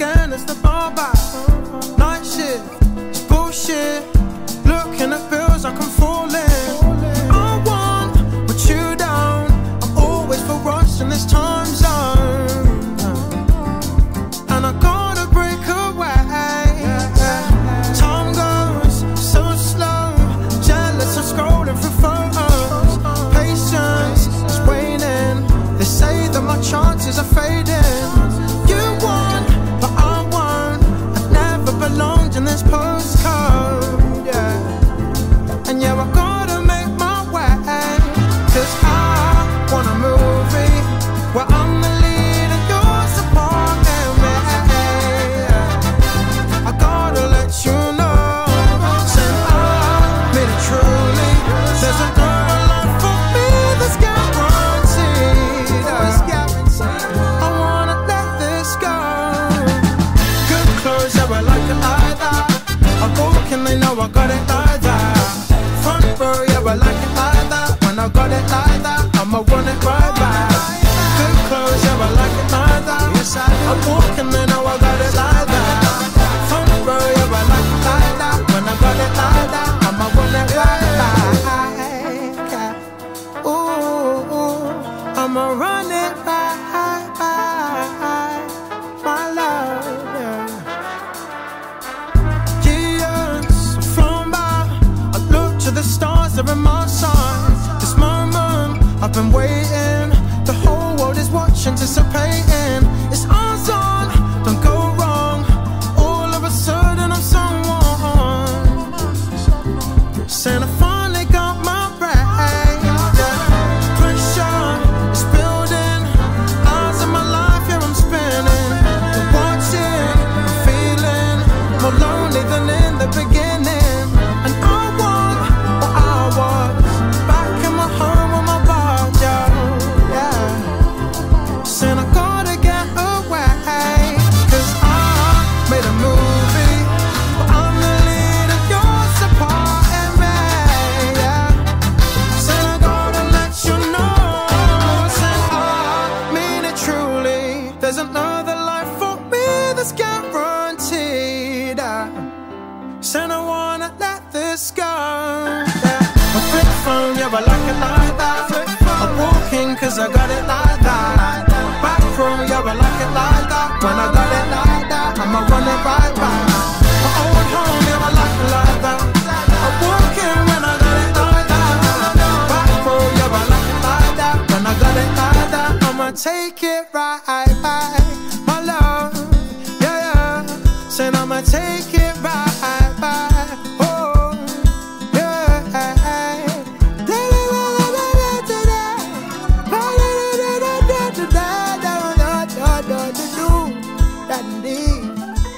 it's the bar back. Night shift, bullshit. Looking at bills, I can fall I got it that. Front row, yeah, I like it that. When I got it that, I'ma. Good clothes, yeah, I like it like that. I walk and I got it that. Front row, yeah, I like it that. When I got it that, I'ma. Ooh, I'ma been waiting. The whole world is watching, anticipating. Wanna let this go. My flip phone, yeah, I like it like that. I'm walking cause I got it like that. Back room, yeah, I like it like that. When I got it like that, I'ma run it right back. My old home, yeah, I like it like that. I'm walking when I got it like that. Back yeah, I like it like that. When I got it like that, I'ma take it right back. My love, yeah, yeah. Said I'ma take it right back.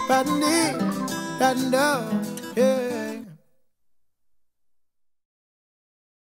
Rodney, Rondo, yeah.